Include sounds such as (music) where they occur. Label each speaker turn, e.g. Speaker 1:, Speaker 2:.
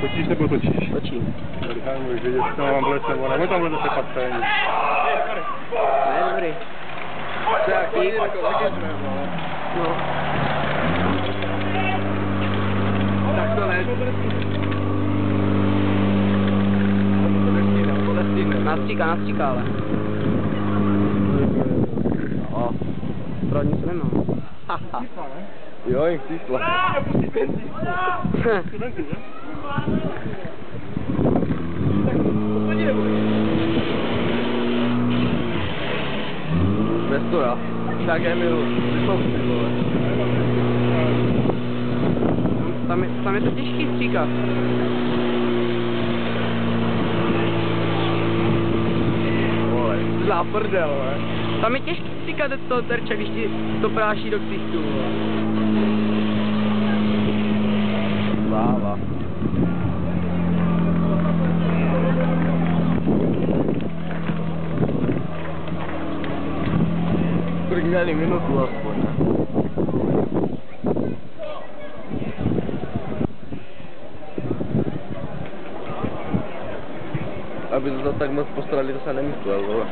Speaker 1: Točíš nebo točíš?
Speaker 2: Točím.
Speaker 1: Já můžu vidět, tam mám vlece, nebo nebo tam bude zase pasténí.
Speaker 2: Ne, dobrý. Co jak ty? No. Tak to ne. Nastříká, nastříká, ale. O. Pro nic nemá. Haha. (laughs)
Speaker 3: Jo, jim čísla.
Speaker 1: Studenty, že?
Speaker 3: Já. Tak je milu.
Speaker 2: Tam je, tam je to těžký stříkat.
Speaker 3: Vole, za prdel, ne?
Speaker 2: Tam je těžký stříkat do toho terče, když ti to práší do ksichtu. vole.
Speaker 3: Kolik měli minutu aspoň, ne? Aby to tak moc postarali, to se nemyslel, vole.